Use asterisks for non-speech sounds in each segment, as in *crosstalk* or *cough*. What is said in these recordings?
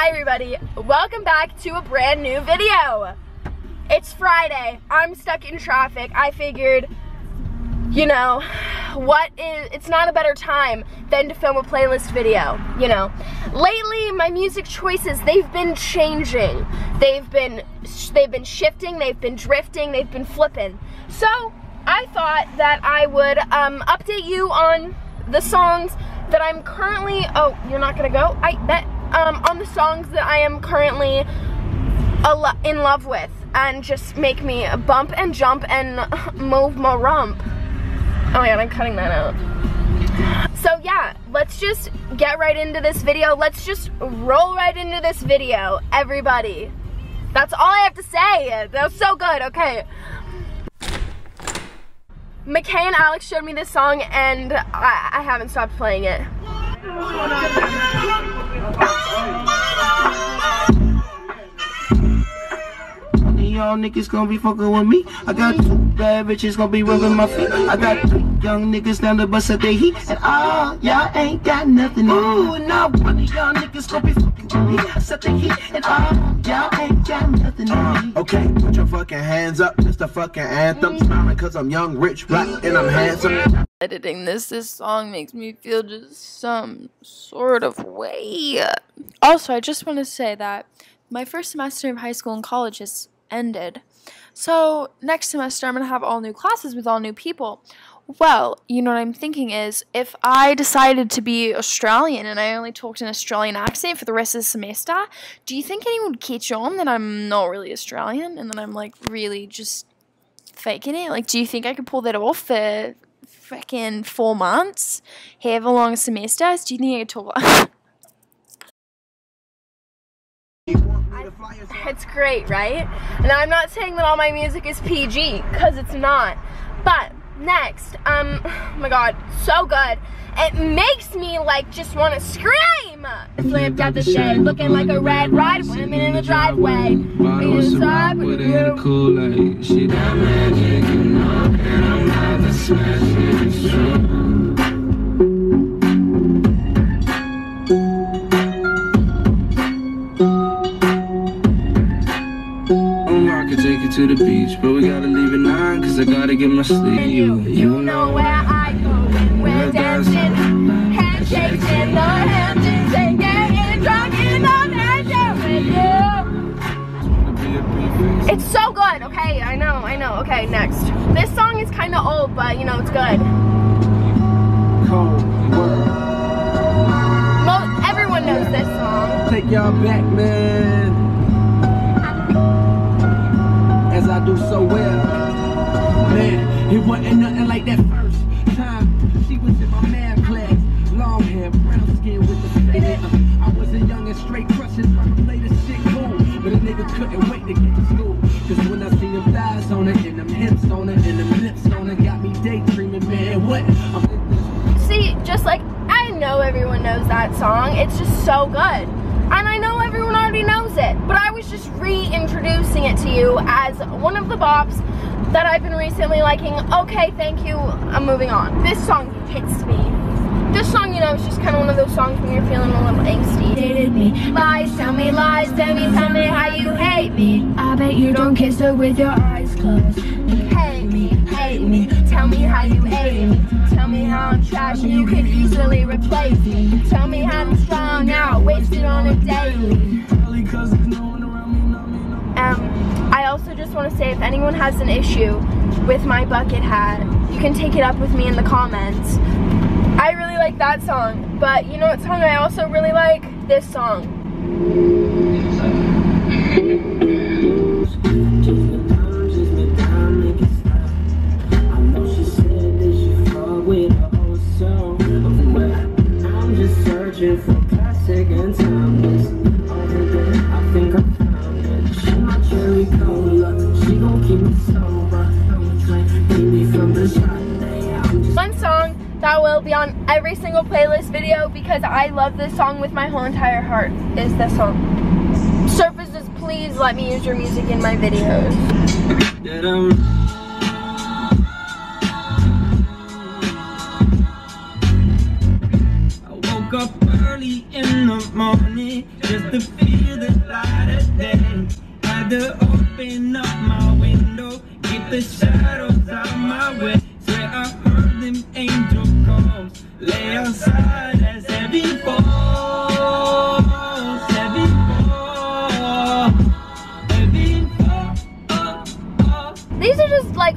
Hi everybody, welcome back to a brand new video. It's Friday, I'm stuck in traffic. I figured, you know, what is, it's not a better time than to film a playlist video, you know. Lately, my music choices, they've been changing. They've been, they've been shifting, they've been drifting, they've been flipping. So, I thought that I would um, update you on the songs that I'm currently, oh, you're not gonna go? I bet um, on the songs that I am currently in love with and just make me bump and jump and *laughs* move my rump. Oh my god, I'm cutting that out. So yeah, let's just get right into this video. Let's just roll right into this video, everybody. That's all I have to say. That was so good, okay. McKay and Alex showed me this song and I, I haven't stopped playing it. Y'all niggas gonna be fucking with me. I got two bad bitches gonna be rubbing my feet. I got two young niggas down the bus at the heat. And all y'all ain't got nothing. Ooh, now one of y'all niggas gonna be fucking with me. I set the heat. And all y'all ain't got nothing. Uh, okay, put your fucking hands up. It's the fucking anthem. Smiling cause I'm young, rich, black, and I'm handsome editing this, this song makes me feel just some sort of way. Also, I just want to say that my first semester of high school and college has ended. So, next semester, I'm going to have all new classes with all new people. Well, you know what I'm thinking is if I decided to be Australian and I only talked an Australian accent for the rest of the semester, do you think anyone would catch on that I'm not really Australian and that I'm like really just faking it? Like, do you think I could pull that off for freaking four months, have a long semesters, do you think I could talk? it's great, right? And I'm not saying that all my music is PG, because it's not. But next, um, oh my god, so good. It makes me like just want to scream. Flipped out the shade, looking like a red ride. Women in the driveway. Inside with you. Kool-Aid. Gotta get my. You, know where I go when we're dancing, handshakes in the Hamptons, and getting drunk in the mansion with you. It's so good, okay, I know, I know, okay, next. This song is kinda old, but you know, it's good. Cold Most, everyone knows this song. Take y'all back, man as I do so well. Man, it wasn't nothing like that first time. She was in my math class. Long hair, brown skin with the fade. I was a young and straight crushing, trying to play this shit cool. But a nigga couldn't wait to get to school. Cause when I see them thighs on it, and them hips on it, and them lips on it, got me daydreaming, man, what? See, just like, I know everyone knows that song. It's just so good. And I know everyone already knows it, but I was just reintroducing it to you as one of the bops that I've been recently liking. Okay, thank you, I'm moving on. This song hits me. This song, you know, is just kind of one of those songs when you're feeling a little angsty. Dated me, lies, tell me lies, tell me, tell me how you hate me. I bet you don't kiss her with your eyes closed. Hate me, hate me, tell me how you hate me. Tell me how I'm trash and you could easily replace me. Tell me how I'm strong out, wasted on a daily. Um, I also just want to say if anyone has an issue with my bucket hat, you can take it up with me in the comments. I really like that song, but you know what song I also really like? This song. Every single playlist video because I love this song with my whole entire heart is this song. Surfaces, please let me use your music in my videos. I woke up early in the morning just to feel the light of day. Had to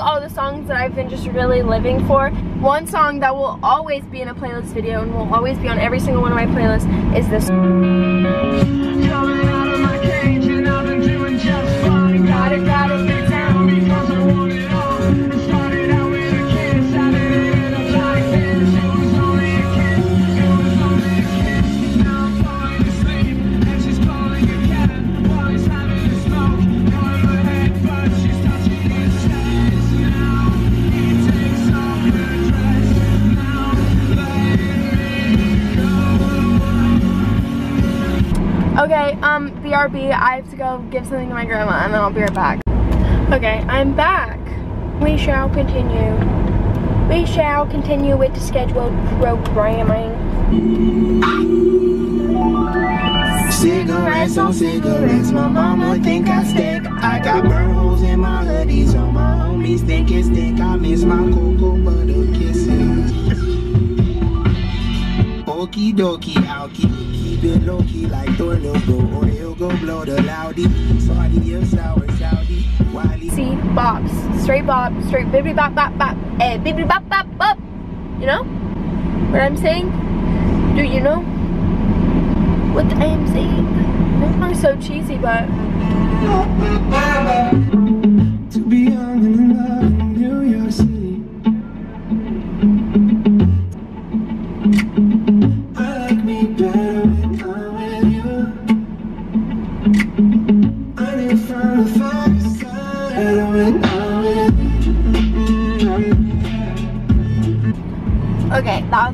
all the songs that I've been just really living for. One song that will always be in a playlist video and will always be on every single one of my playlists is this. BRB, I have to go give something to my grandma and then I'll be right back. Okay, I'm back. We shall continue. We shall continue with the scheduled programming. Cigarettes on cigarettes, my mama think I stick. I got burn holes in my hoodies, all my homies think it's thick. I miss my cocoa butter kisses. Okie dokie, keep, it low key like tornado, or he'll go blow the loudy. Saudi, you sour, Saudi, Wiley. See, bops. Straight bop, straight bibbity bop bop bop, eh, bibbity bop bop bop. You know what I'm saying? Do you know what I am saying? I'm so cheesy, but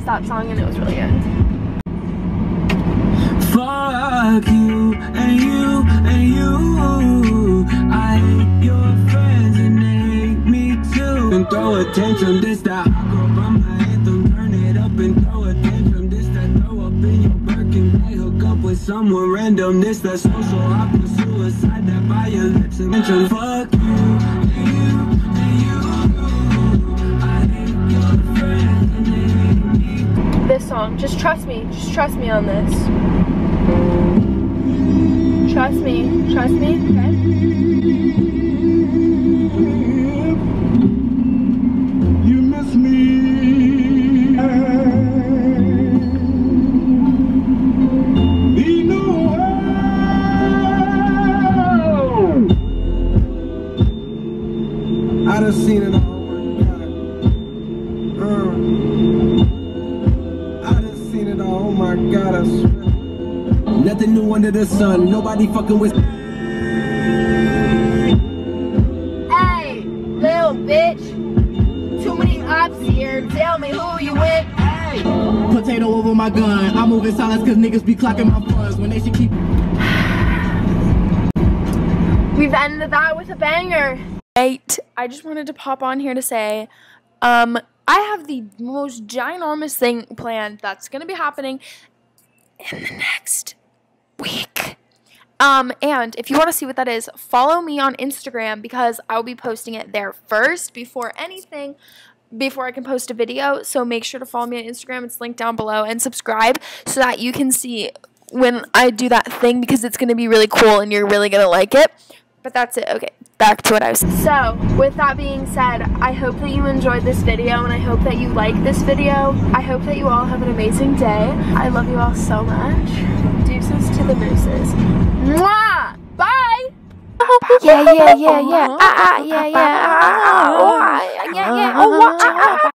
that song and it was really good. Fuck you and you and you. I hate your friends and they hate me too. And throw a tantrum, this that girl by my anthem. Turn it up and throw a tantrum, this that throw up in your Birkin bag. Hook up with someone random, this that social opera suicide that by your lips and mention. Fuck you just trust me, just trust me on this. Trust me, trust me, okay? Nothing new under the sun. Nobody fucking with. Hey, little bitch. Too many ops here. Tell me who you with. Hey. Potato over my gun. I move in silence cause niggas be clocking my funds when they should keep. We've ended that with a banger. Right. I just wanted to pop on here to say, um, I have the most ginormous thing planned that's gonna be happening in the next week. Um, and if you want to see what that is, follow me on Instagram because I'll be posting it there first before anything, before I can post a video. So make sure to follow me on Instagram. It's linked down below and subscribe so that you can see when I do that thing because it's going to be really cool and you're really going to like it. But that's it. Okay, back to what I was saying. So, with that being said, I hope that you enjoyed this video and I hope that you like this video. I hope that you all have an amazing day. I love you all so much. Deuces to the mooses. Mwah! Bye! Yeah, yeah, yeah, yeah. Ah, ah, yeah, yeah. Ah, ah, oh, ah, yeah, yeah. Oh, ah, ah, ah.